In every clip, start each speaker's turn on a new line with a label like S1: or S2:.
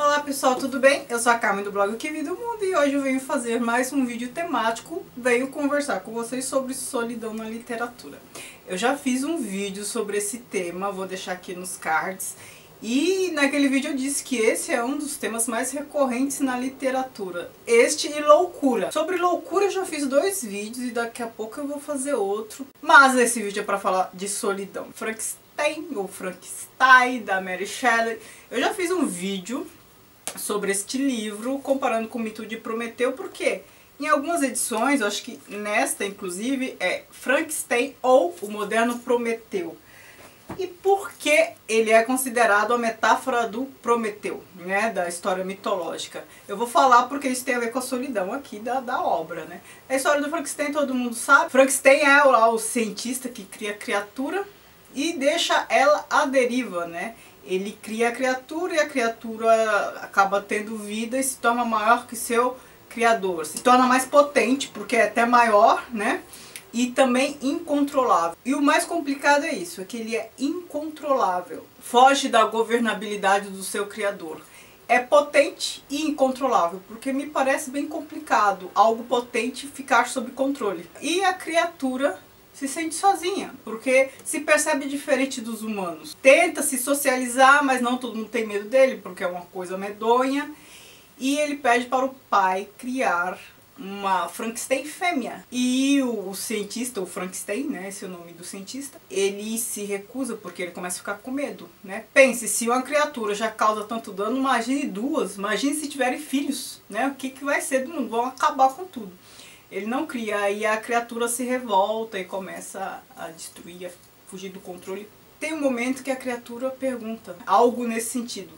S1: Olá pessoal, tudo bem? Eu sou a Carmen do blog Que Vida o Mundo e hoje eu venho fazer mais um vídeo temático, venho conversar com vocês sobre solidão na literatura. Eu já fiz um vídeo sobre esse tema, vou deixar aqui nos cards, e naquele vídeo eu disse que esse é um dos temas mais recorrentes na literatura. Este e loucura. Sobre loucura eu já fiz dois vídeos e daqui a pouco eu vou fazer outro. Mas esse vídeo é para falar de solidão. Frankenstein ou Frankenstein da Mary Shelley. Eu já fiz um vídeo sobre este livro comparando com o mito de Prometeu, porque em algumas edições, acho que nesta inclusive, é Frankenstein ou o moderno Prometeu e por que ele é considerado a metáfora do Prometeu, né, da história mitológica. Eu vou falar porque isso tem a ver com a solidão aqui da, da obra. Né. A história do Frankenstein todo mundo sabe. Frankenstein é lá o cientista que cria a criatura e deixa ela à deriva, né? Ele cria a criatura e a criatura acaba tendo vida e se torna maior que seu criador. Se torna mais potente porque é até maior, né? e também incontrolável. E o mais complicado é isso, é que ele é incontrolável. Foge da governabilidade do seu criador. É potente e incontrolável, porque me parece bem complicado algo potente ficar sob controle. E a criatura se sente sozinha, porque se percebe diferente dos humanos. Tenta se socializar, mas não todo mundo tem medo dele, porque é uma coisa medonha. E ele pede para o pai criar uma Frankenstein fêmea. E o, cientista, o Frankenstein, né, esse é o nome do cientista, ele se recusa porque ele começa a ficar com medo, né? Pense, se uma criatura já causa tanto dano, imagine duas, imagine se tiverem filhos, né? O que, que vai ser do mundo? Vão acabar com tudo. Ele não cria, aí a criatura se revolta e começa a destruir, a fugir do controle. Tem um momento que a criatura pergunta algo nesse sentido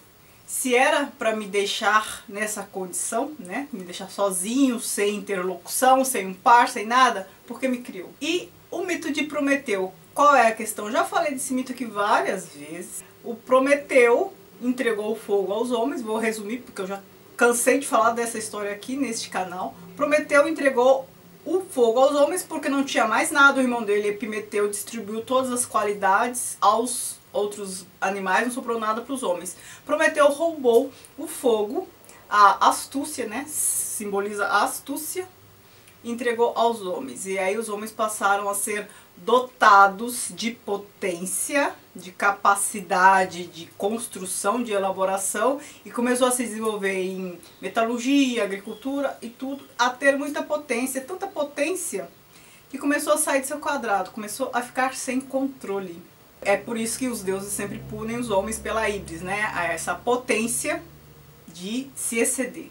S1: se era para me deixar nessa condição, né, me deixar sozinho, sem interlocução, sem um par, sem nada, porque me criou. E o mito de Prometeu, qual é a questão? Já falei desse mito aqui várias vezes. O Prometeu entregou o fogo aos homens, vou resumir porque eu já cansei de falar dessa história aqui neste canal. Prometeu entregou o fogo aos homens porque não tinha mais nada, o irmão dele, Epimeteu, distribuiu todas as qualidades aos outros animais, não sobrou nada para os homens. Prometeu roubou o fogo, a astúcia, né? Simboliza a astúcia, entregou aos homens. E aí os homens passaram a ser dotados de potência, de capacidade de construção, de elaboração e começou a se desenvolver em metalurgia, agricultura e tudo, a ter muita potência, tanta potência que começou a sair do seu quadrado, começou a ficar sem controle. É por isso que os deuses sempre punem os homens pela híbris, né? A essa potência de se exceder,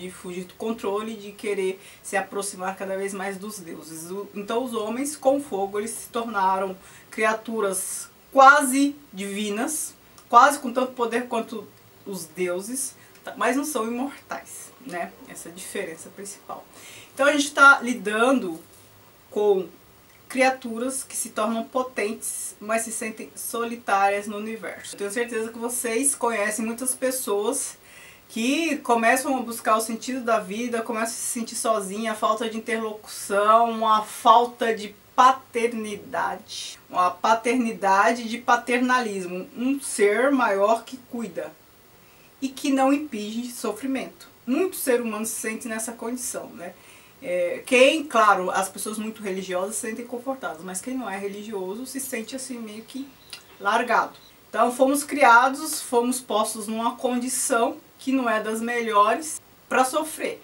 S1: de fugir do controle, de querer se aproximar cada vez mais dos deuses. Então os homens com fogo eles se tornaram criaturas quase divinas, quase com tanto poder quanto os deuses, mas não são imortais, né? Essa é a diferença principal. Então a gente está lidando com criaturas que se tornam potentes, mas se sentem solitárias no universo. Eu tenho certeza que vocês conhecem muitas pessoas que começam a buscar o sentido da vida, começam a se sentir sozinha, a falta de interlocução, a falta de paternidade, uma paternidade de paternalismo, um ser maior que cuida e que não impede sofrimento. Muitos seres humanos se sentem nessa condição, né? É, quem, claro, as pessoas muito religiosas se sentem confortadas, mas quem não é religioso se sente assim meio que largado. Então fomos criados, fomos postos numa condição que não é das melhores para sofrer,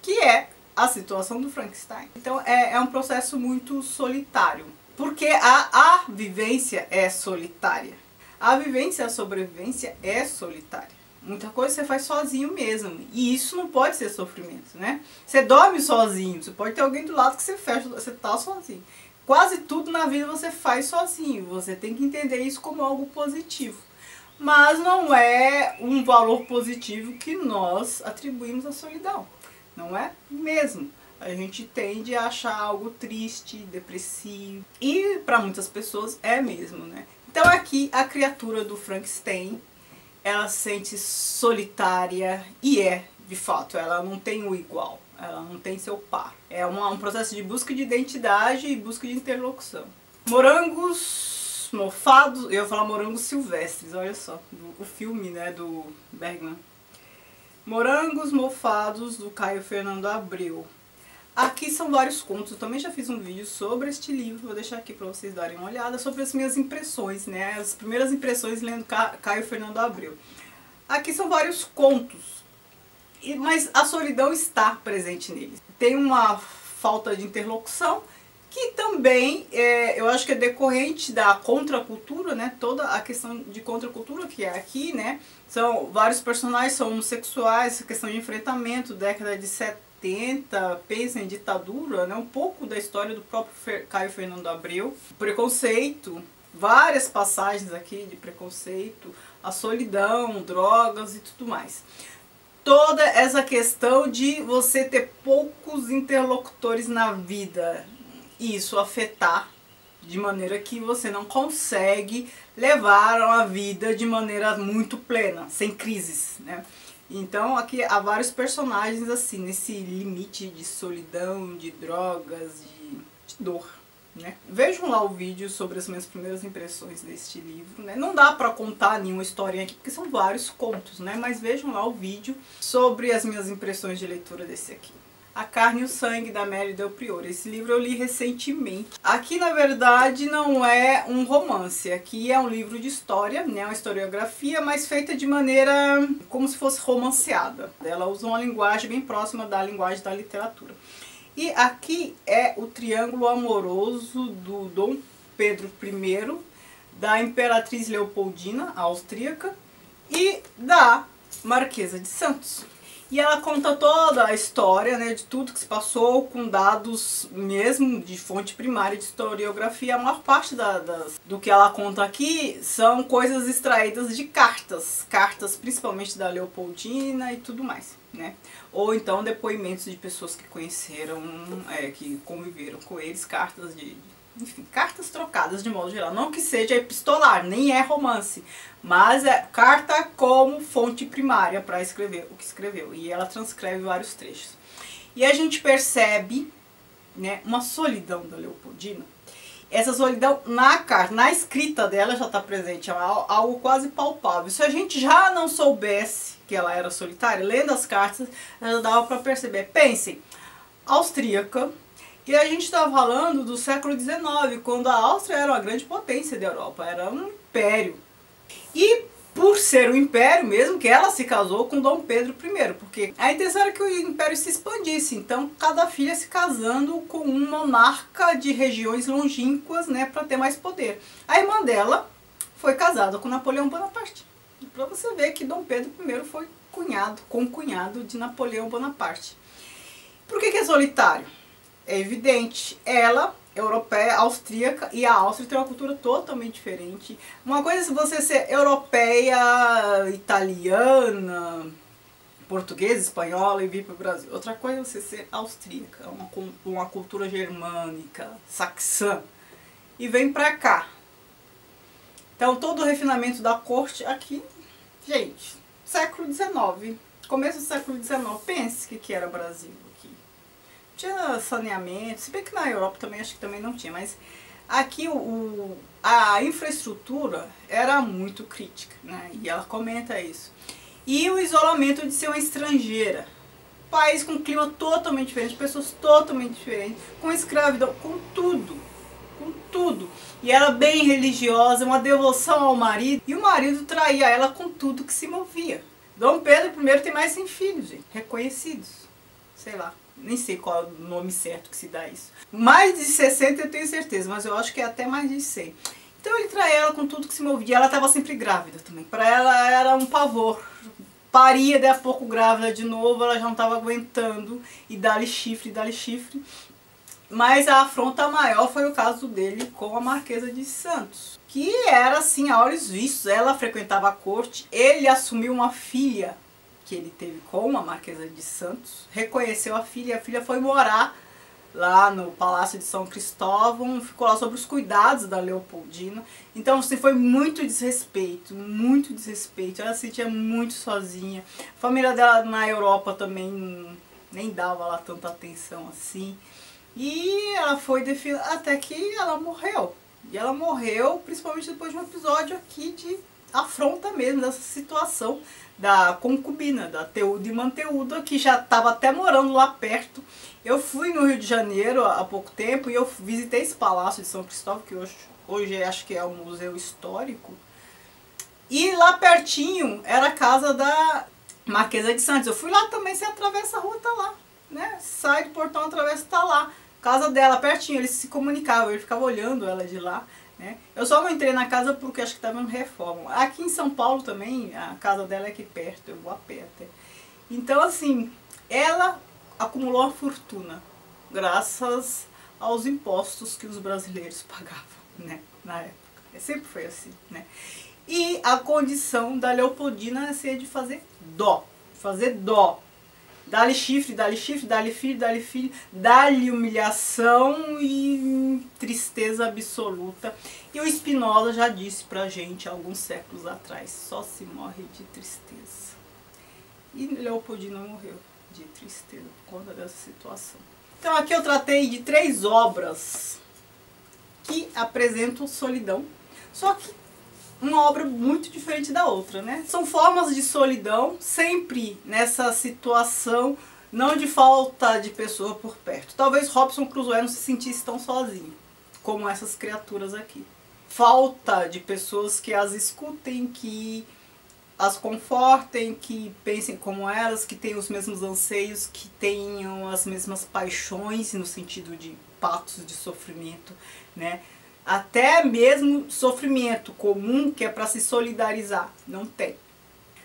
S1: que é a situação do Frankenstein. Então é, é um processo muito solitário, porque a, a vivência é solitária. A vivência, a sobrevivência é solitária. Muita coisa você faz sozinho mesmo. E isso não pode ser sofrimento, né? Você dorme sozinho, você pode ter alguém do lado que você fecha, você tá sozinho. Quase tudo na vida você faz sozinho. Você tem que entender isso como algo positivo. Mas não é um valor positivo que nós atribuímos à solidão. Não é mesmo. A gente tende a achar algo triste, depressivo. E para muitas pessoas é mesmo, né? Então aqui a criatura do Frankenstein ela se sente solitária e é, de fato, ela não tem o igual, ela não tem seu par. É um processo de busca de identidade e busca de interlocução. Morangos mofados, eu ia falar morangos silvestres, olha só, do, o filme né, do Bergman. Morangos Mofados, do Caio Fernando Abreu. Aqui são vários contos, eu também já fiz um vídeo sobre este livro, vou deixar aqui para vocês darem uma olhada, sobre as minhas impressões, né? As primeiras impressões lendo Caio Fernando Abreu. Aqui são vários contos, mas a solidão está presente neles. Tem uma falta de interlocução, que também é, eu acho que é decorrente da contracultura, né? Toda a questão de contracultura que é aqui, né? São vários personagens são homossexuais, questão de enfrentamento, década de 70, pensa em ditadura, né? Um pouco da história do próprio Fer Caio Fernando Abreu, preconceito, várias passagens aqui de preconceito, a solidão, drogas e tudo mais toda essa questão de você ter poucos interlocutores na vida, isso afetar de maneira que você não consegue levar a vida de maneira muito plena, sem crises, né? Então aqui há vários personagens assim, nesse limite de solidão, de drogas, de, de dor. Né? Vejam lá o vídeo sobre as minhas primeiras impressões deste livro. Né? Não dá para contar nenhuma historinha aqui, porque são vários contos, né? mas vejam lá o vídeo sobre as minhas impressões de leitura desse aqui. A Carne e o Sangue, da Mary Del Priore. Esse livro eu li recentemente. Aqui, na verdade, não é um romance. Aqui é um livro de história, né? uma historiografia, mas feita de maneira como se fosse romanceada. Ela usa uma linguagem bem próxima da linguagem da literatura. E aqui é o triângulo amoroso do Dom Pedro I, da Imperatriz Leopoldina, austríaca, e da Marquesa de Santos. E ela conta toda a história né, de tudo que se passou com dados mesmo de fonte primária de historiografia. A maior parte da, das, do que ela conta aqui são coisas extraídas de cartas. Cartas principalmente da Leopoldina e tudo mais. Né? Ou então depoimentos de pessoas que conheceram, é, que conviveram com eles, cartas de, enfim, cartas trocadas de modo geral. Não que seja epistolar, nem é romance, mas é carta como fonte primária para escrever o que escreveu. E ela transcreve vários trechos. E a gente percebe né, uma solidão da Leopoldina. Essa solidão na carta, na escrita dela já está presente, é algo quase palpável. Se a gente já não soubesse que ela era solitária, lendo as cartas, já dava para perceber. Pensem, austríaca, e a gente está falando do século XIX, quando a Áustria era uma grande potência da Europa, era um império. E por ser um império mesmo, que ela se casou com Dom Pedro I, porque a intenção era que o império se expandisse, então cada filha se casando com um monarca de regiões longínquas, né, para ter mais poder. A irmã dela foi casada com Napoleão Bonaparte. Para você ver que Dom Pedro I foi cunhado, concunhado de Napoleão Bonaparte. Por que, que é solitário? É evidente. Ela, europeia, austríaca, e a Áustria tem uma cultura totalmente diferente. Uma coisa é se você ser europeia, italiana, portuguesa, espanhola e vir para o Brasil. Outra coisa é você ser austríaca, uma, uma cultura germânica, saxã, e vem para cá. Então todo o refinamento da corte aqui, gente, século XIX, começo do século XIX, pense que, que era Brasil tinha saneamento, se bem que na Europa também acho que também não tinha, mas aqui o, a infraestrutura era muito crítica, né? E ela comenta isso. E o isolamento de ser uma estrangeira. País com clima totalmente diferente, pessoas totalmente diferentes, com escravidão, com tudo. Com tudo. E ela bem religiosa, uma devoção ao marido. E o marido traía ela com tudo que se movia. Dom Pedro I tem mais 100 filhos, gente, reconhecidos. Sei lá nem sei qual é o nome certo que se dá isso. Mais de 60 eu tenho certeza, mas eu acho que é até mais de 100. Então ele trai ela com tudo que se movia. Ela estava sempre grávida também. Para ela era um pavor. Paria, daí a pouco grávida de novo, ela já não estava aguentando. E dá-lhe chifre, dá-lhe chifre. Mas a afronta maior foi o caso dele com a Marquesa de Santos. Que era assim, a olhos vistos. Ela frequentava a corte, ele assumiu uma filha que ele teve com a Marquesa de Santos, reconheceu a filha e a filha foi morar lá no Palácio de São Cristóvão, ficou lá sobre os cuidados da Leopoldina. Então, assim, foi muito desrespeito, muito desrespeito. Ela se sentia muito sozinha. A família dela na Europa também nem dava lá tanta atenção assim. E ela foi até que ela morreu. E ela morreu principalmente depois de um episódio aqui de afronta mesmo, dessa situação da concubina, da Teuda e Manteuda, que já estava até morando lá perto. Eu fui no Rio de Janeiro há pouco tempo e eu visitei esse palácio de São Cristóvão, que hoje, hoje acho que é um museu histórico. E lá pertinho era a casa da Marquesa de Santos. Eu fui lá também, você atravessa a rua, tá lá. Né? Sai do portão, atravessa, tá lá. Casa dela, pertinho, eles se comunicavam, ele ficava olhando ela de lá. Né? Eu só não entrei na casa porque acho que estava em reforma. Aqui em São Paulo também, a casa dela é aqui perto, eu vou a pé até. Então, assim, ela acumulou uma fortuna graças aos impostos que os brasileiros pagavam, né, na época. Sempre foi assim, né. E a condição da Leopoldina é ser de fazer dó, fazer dó, Dá-lhe chifre, dá-lhe chifre, dá-lhe filho, dá-lhe filho, dá-lhe humilhação e tristeza absoluta. E o Spinoza já disse pra gente alguns séculos atrás, só se morre de tristeza. E Leopoldina morreu de tristeza por conta dessa situação. Então aqui eu tratei de três obras que apresentam solidão, só que uma obra muito diferente da outra, né? São formas de solidão, sempre nessa situação não de falta de pessoa por perto. Talvez Robson Crusoe não se sentisse tão sozinho como essas criaturas aqui. Falta de pessoas que as escutem, que as confortem, que pensem como elas, que tenham os mesmos anseios, que tenham as mesmas paixões no sentido de patos de sofrimento, né? Até mesmo sofrimento comum, que é para se solidarizar, não tem.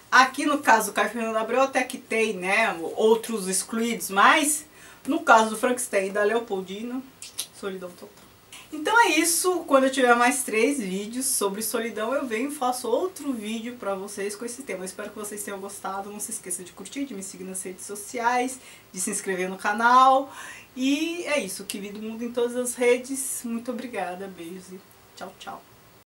S1: Aqui no caso do Caio Fernando Abreu até que tem, né, outros excluídos, mas no caso do Frankenstein e da Leopoldina, solidão total. Então é isso, quando eu tiver mais três vídeos sobre solidão, eu venho e faço outro vídeo pra vocês com esse tema. Eu espero que vocês tenham gostado, não se esqueça de curtir, de me seguir nas redes sociais, de se inscrever no canal e é isso, que vi do mundo em todas as redes. Muito obrigada, beijos e tchau, tchau.